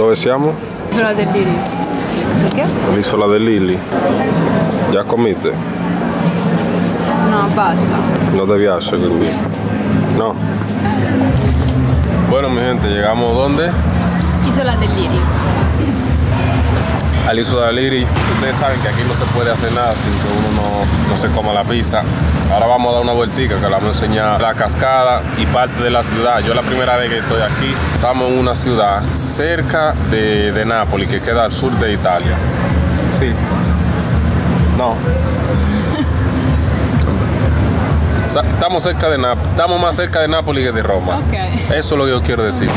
Dove siamo? Isola del Liri. Perché? L'isola de Lili. Già comite? No, basta. No te piace quindi? No. Bueno mi gente, llegamos ¿dónde? Isola del Liri. Al Isola de Liri. Ustedes saben que aquí no se puede hacer nada sin que uno no, no se coma la pizza. Ahora vamos a dar una vueltica que le vamos a enseñar la cascada y parte de la ciudad. Yo la primera vez que estoy aquí, estamos en una ciudad cerca de, de Nápoles, que queda al sur de Italia. Sí. No. Estamos cerca de Nap estamos más cerca de Nápoles que de Roma. Eso es lo que yo quiero decir.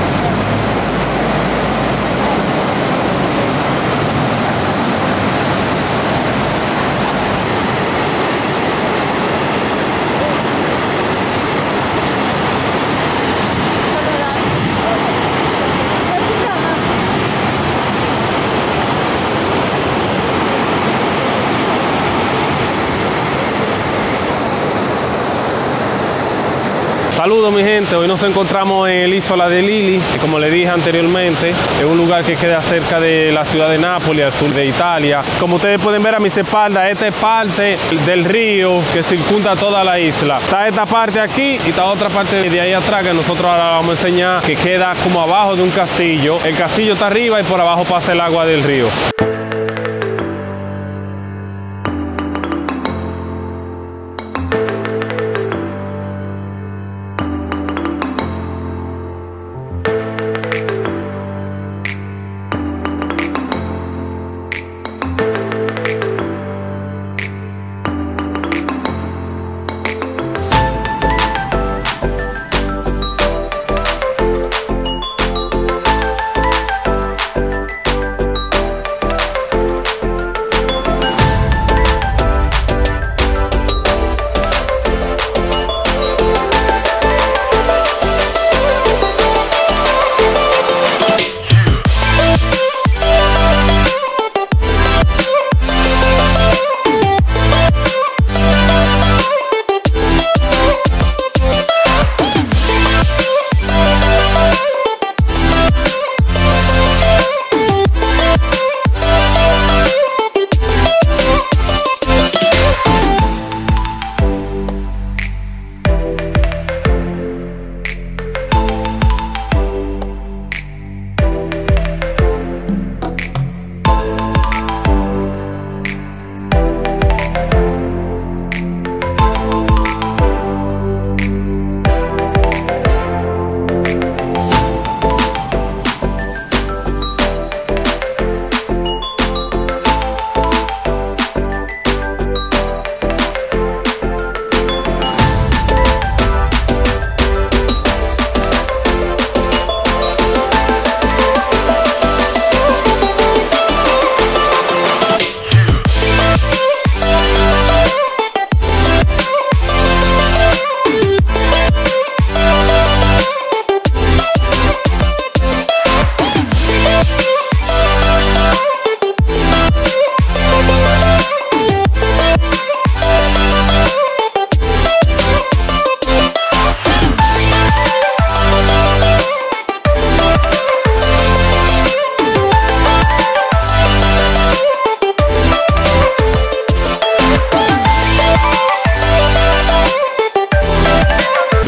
Saludos mi gente, hoy nos encontramos en el Isola de Lili, que como le dije anteriormente, es un lugar que queda cerca de la ciudad de Nápoles, al sur de Italia. Como ustedes pueden ver a mis espaldas, esta es parte del río que circunda toda la isla. Está esta parte aquí y está otra parte de ahí atrás que nosotros ahora vamos a enseñar, que queda como abajo de un castillo. El castillo está arriba y por abajo pasa el agua del río.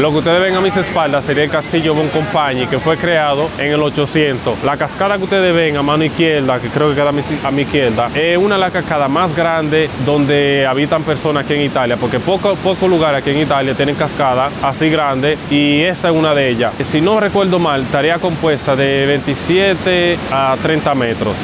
Lo que ustedes ven a mis espaldas sería el castillo Boncompagni, que fue creado en el 800. La cascada que ustedes ven a mano izquierda, que creo que queda a mi, izquierda, es una de las cascadas más grandes donde habitan personas aquí en Italia, porque pocos poco lugares aquí en Italia tienen cascadas así grandes y esa es una de ellas. Si no recuerdo mal, estaría compuesta de 27 a 30 metros.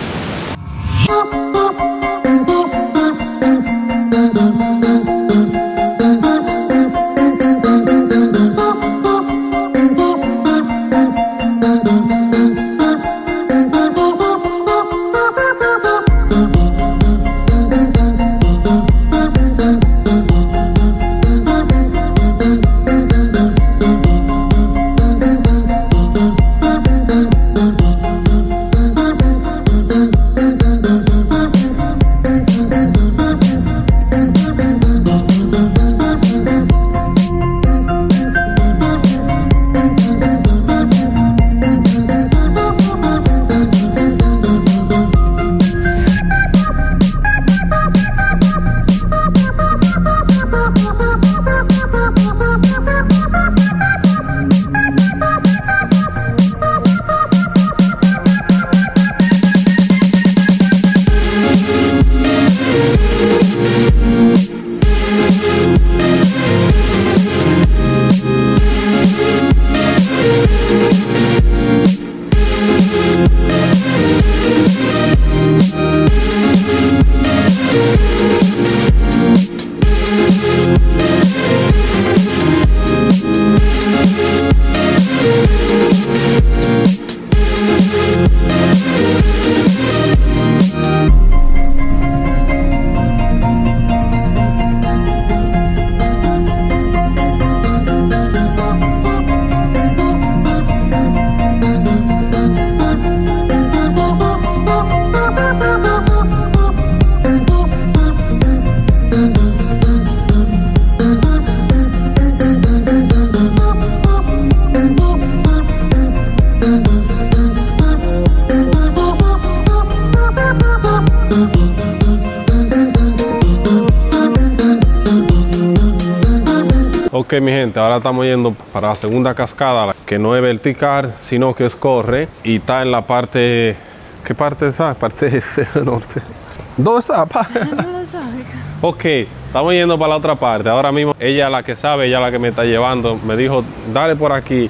Ok, mi gente, ahora estamos yendo para la segunda cascada, que no es vertical, sino que es corre y está en la parte. ¿Qué parte es esa? Parte del norte. Non lo so. Ok, estamos yendo para la otra parte. Ahora mismo ella la que sabe, ella la que me está llevando. Me dijo, dale por aquí,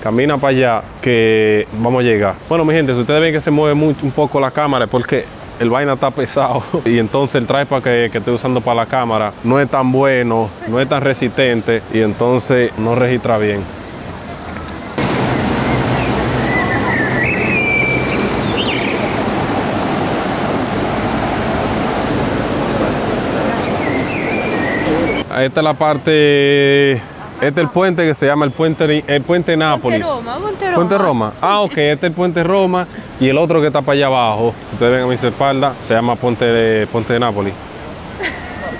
camina para allá, que vamos a llegar. Bueno, mi gente, si ustedes ven que se mueve muy- un poco la cámara, porque el vaina está pesado. Y entonces el tripod que, que estoy usando para la cámara no es tan bueno, no es tan resistente. Y entonces no registra bien. Esta es la parte. Este es el puente que se llama el puente, el puente Nápoles. Ponte Roma. Puente Roma. Ah, ok, este es el puente Roma y el otro que está para allá abajo, ustedes ven a mi espalda, se llama Puente de, puente de Nápoles.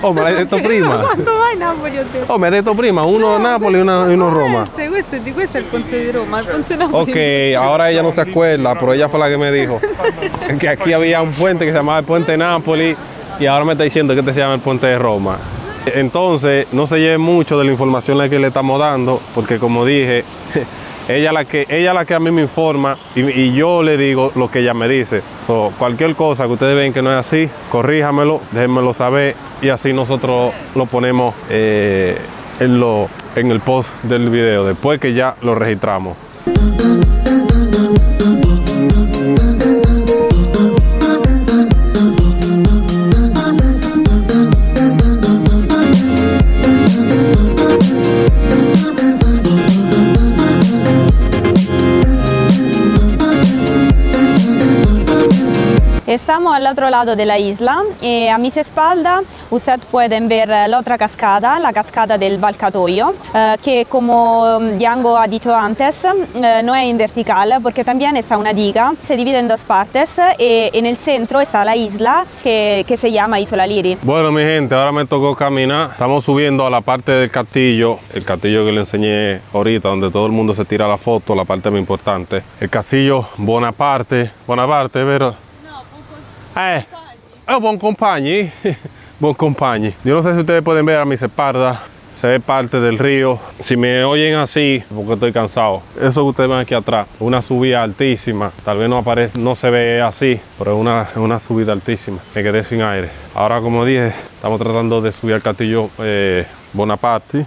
Oh, me l'hai detto prima. Quando vai a Napoli ho detto. Oh, hai detto prima, uno Napoli e uno, e uno Roma. Questo, questo, di questo è il ponte di Roma, il ponte Napoli. Ok, ahora ella no se acuerda, pero ella fue la que me dijo que aquí había un puente que se llamaba el puente de Nápoles y ahora me está diciendo que este se llama el puente de Roma. Entonces, no se lleve mucho de la información la que le estamos dando, porque como dije, ella la que, ella la que a mí me informa y, yo le digo lo que ella me dice. So, cualquier cosa que ustedes ven que no es así, corríjamelo, déjenmelo saber y así nosotros lo ponemos eh, en, lo, en el post del video, después que ya lo registramos. Estamos al otro lado de la isla y a mis espaldas usted pueden ver la otra cascada, la cascada del Valcatoio, que como Django ha dicho antes, no es en vertical porque también está una diga, se divide en dos partes y en el centro está la isla que, que se llama Isola Liri. Bueno, mi gente, ahora me tocó caminar. Estamos subiendo a la parte del castillo, el castillo que le enseñé ahorita, donde todo el mundo se tira la foto, la parte más importante. El castillo Bonaparte. Bonaparte, vero? Eh, oh, buon compagni. buon compagni. Yo no sé si ustedes pueden ver a mis espaldas. Se ve parte del río. Si me oyen así, porque estoy cansado. Eso que ustedes ven aquí atrás, una subida altísima. Tal vez no aparece, no se ve así, pero es una, es una subida altísima. Me quedé sin aire. Ahora, como dije, estamos tratando de subir al castillo eh, Bonaparte.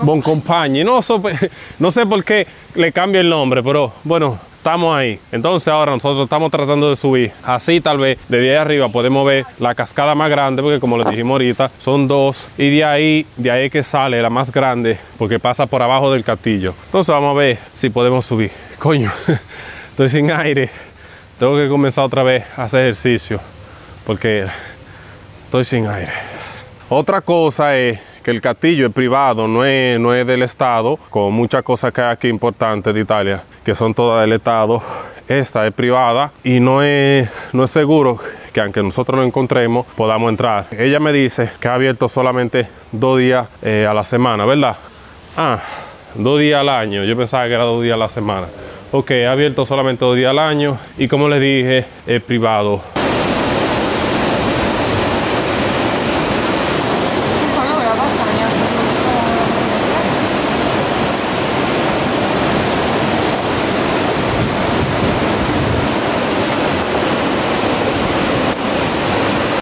Bon Compagni. No, so- no sé por qué le cambia el nombre, pero bueno, estamos ahí. Entonces ahora nosotros estamos tratando de subir. Así tal vez desde ahí arriba podemos ver la cascada más grande, porque como les dijimos ahorita, son dos. Y de ahí, de ahí que sale la más grande, porque pasa por abajo del castillo. Entonces vamos a ver si podemos subir. Coño, estoy sin aire. Tengo que comenzar otra vez a hacer ejercicio, porque estoy sin aire. Otra cosa es que el castillo es privado, no es, no es del Estado, con muchas cosas que hay aquí importantes de Italia, que son todas del Estado. Esta es privada y no es, no es seguro que aunque nosotros lo encontremos, podamos entrar. Ella me dice que ha abierto solamente dos días eh, a la semana, ¿verdad? Ah, dos días al año. Yo pensaba que era dos días a la semana. Ok, ha abierto solamente dos días al año y como les dije, es privado.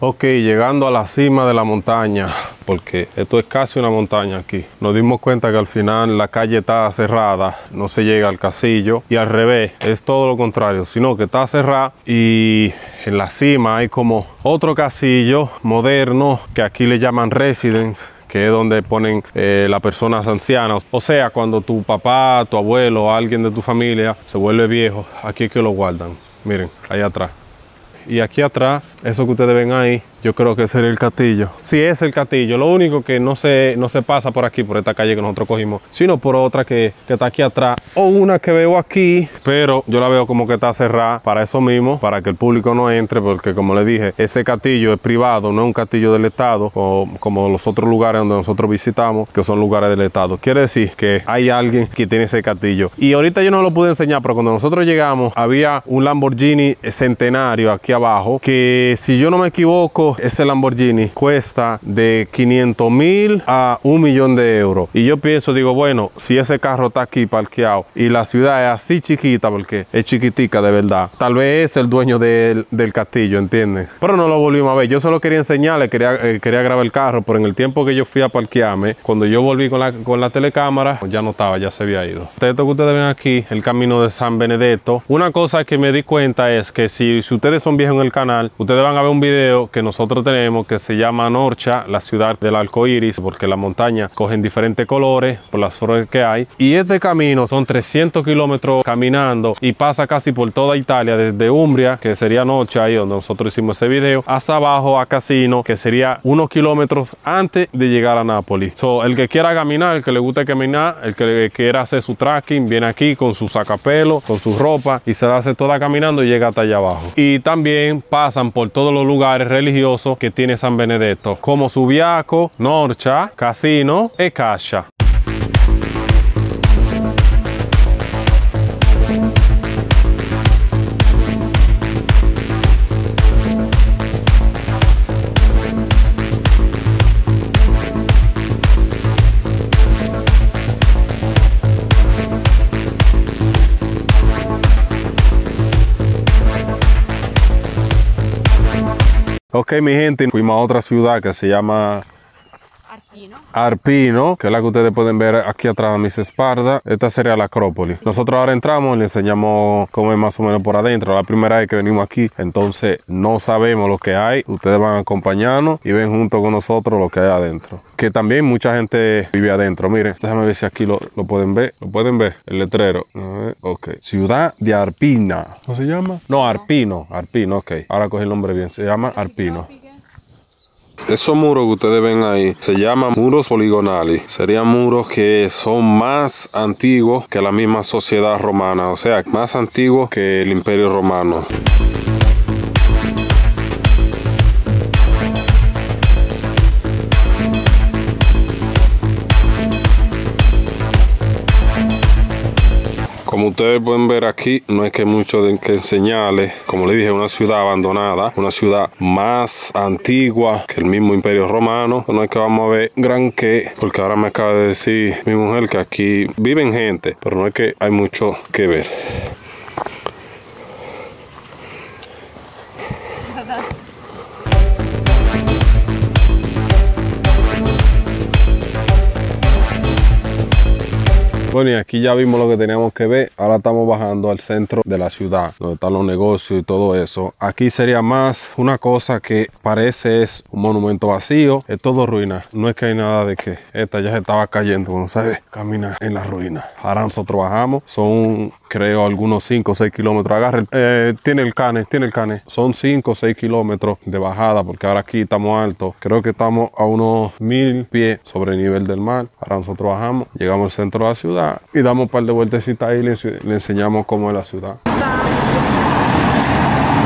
Ok, llegando a la cima de la montaña, porque esto es casi una montaña aquí. Nos dimos cuenta que al final la calle está cerrada, no se llega al casillo y al revés, es todo lo contrario, sino que está cerrada y en la cima hay como otro casillo moderno que aquí le llaman residence que es donde ponen eh, las personas ancianas. O sea, cuando tu papá, tu abuelo alguien de tu familia se vuelve viejo, aquí es que lo guardan. Miren, ahí atrás. Y aquí atrás, eso que ustedes ven ahí, yo creo que es el castillo. Sí, es el castillo. Lo único que no se, no se pasa por aquí, por esta calle que nosotros cogimos, sino por otra que, que está aquí atrás. O una que veo aquí, pero yo la veo como que está cerrada para eso mismo, para que el público no entre, porque como les dije, ese castillo es privado, no es un castillo del Estado, como, como los otros lugares donde nosotros visitamos, que son lugares del Estado. Quiere decir que hay alguien que tiene ese castillo. Y ahorita yo no lo pude enseñar, pero cuando nosotros llegamos, había un Lamborghini centenario aquí abajo, que si yo no me equivoco, ese Lamborghini cuesta de 500 mil a un millón de euros. Y yo pienso, digo, bueno, si ese carro está aquí parqueado y la ciudad es así chiquita, porque es chiquitica de verdad, tal vez es el dueño del, del castillo, ¿entiendes? Pero no lo volvimos a ver. Yo solo quería enseñarle, quería, eh, quería grabar el carro, pero en el tiempo que yo fui a parquearme, cuando yo volví con la, con la telecámara, ya no estaba, ya se había ido. Esto que ustedes ven aquí, el camino de San Benedetto. Una cosa que me di cuenta es que si, si ustedes son viejos en el canal, ustedes van a ver un video que nosotros tenemos que se llama Norcha, la ciudad del arco iris, porque las montañas cogen diferentes colores por las flores que hay. Y este camino son 300 kilómetros caminando y pasa casi por toda Italia, desde Umbria, que sería Norcha, ahí donde nosotros hicimos ese video, hasta abajo a Casino, que sería unos kilómetros antes de llegar a Nápoles. So, el que quiera caminar, el que le guste caminar, el que quiera hacer su tracking, viene aquí con su sacapelo, con su ropa y se la hace toda caminando y llega hasta allá abajo. Y también pasan por todos los lugares religiosos que tiene San Benedetto, como Subiaco, Norcha, Casino y Cascia. Ok, mi gente, fuimos a otra ciudad que se llama Arpino. Que es la que ustedes pueden ver aquí atrás a mis espaldas. Esta sería la Acrópolis. Nosotros ahora entramos le enseñamos cómo es más o menos por adentro. La primera vez que venimos aquí, entonces no sabemos lo que hay. Ustedes van a y ven junto con nosotros lo que hay adentro. Que también mucha gente vive adentro. Miren, déjame ver si aquí lo, lo pueden ver. ¿Lo pueden ver? El letrero. A ok. Ciudad de Arpina. ¿Cómo se llama? No, Arpino. Arpino, ok. Ahora cogí el nombre bien. Se llama Arpino. Esos muros que ustedes ven ahí se llaman muros poligonales. Serían muros que son más antiguos que la misma sociedad romana, o sea, más antiguos que el imperio romano. Como ustedes pueden ver aquí, no es que mucho de que enseñarles. Como les dije, una ciudad abandonada, una ciudad más antigua que el mismo Imperio Romano. No es que vamos a ver gran que, porque ahora me acaba de decir mi mujer que aquí viven gente, pero no es que hay mucho que ver. Y aquí ya vimos lo que teníamos que ver. Ahora estamos bajando al centro de la ciudad, donde están los negocios y todo eso. Aquí sería más una cosa que parece es un monumento vacío. Es todo ruina. No es que hay nada de que esta ya se estaba cayendo, como sabe, camina en la ruina. Ahora nosotros bajamos. Son, creo, algunos 5 o 6 kilómetros. Agarre, eh, tiene el cane, tiene el cane. Son 5 o 6 kilómetros de bajada, porque ahora aquí estamos altos. Creo que estamos a unos mil pies sobre el nivel del mar. Ahora nosotros bajamos, llegamos al centro de la ciudad y damos un par de vueltecitas ahí y le, le enseñamos cómo es la ciudad.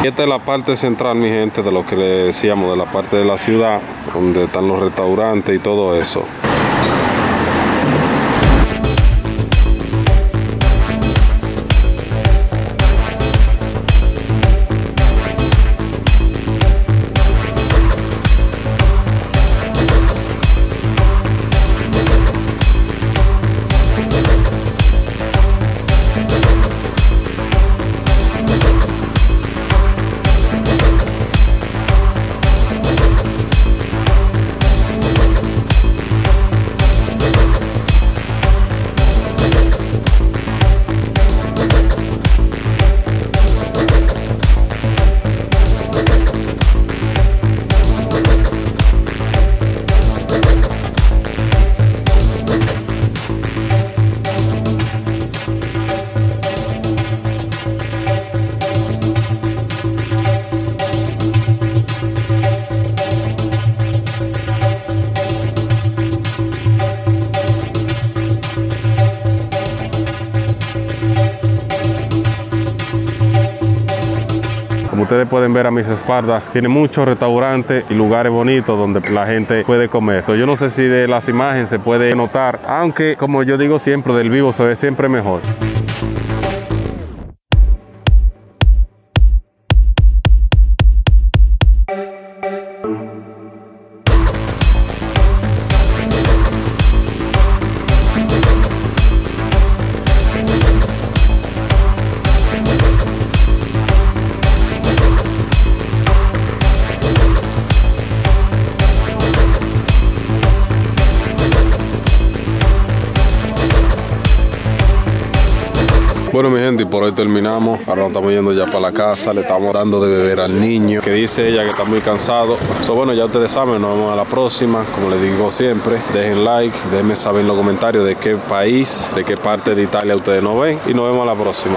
Esta es la parte central, mi gente, de lo que le decíamos, de la parte de la ciudad, donde están los restaurantes y todo eso. Pueden ver a mis espaldas, tiene muchos restaurantes y lugares bonitos donde la gente puede comer. Yo no sé si de las imágenes se puede notar, aunque como yo digo siempre, del vivo se ve siempre mejor. Bueno, mi gente, y por hoy terminamos. Ahora nos estamos yendo ya para la casa. Le estamos dando de beber al niño, que dice ella que está muy cansado. So, bueno, ya ustedes saben, nos vemos a la próxima. Como les digo siempre, dejen like, déjenme saber en los comentarios de qué país, de qué parte de Italia ustedes nos ven. Y nos vemos a la próxima.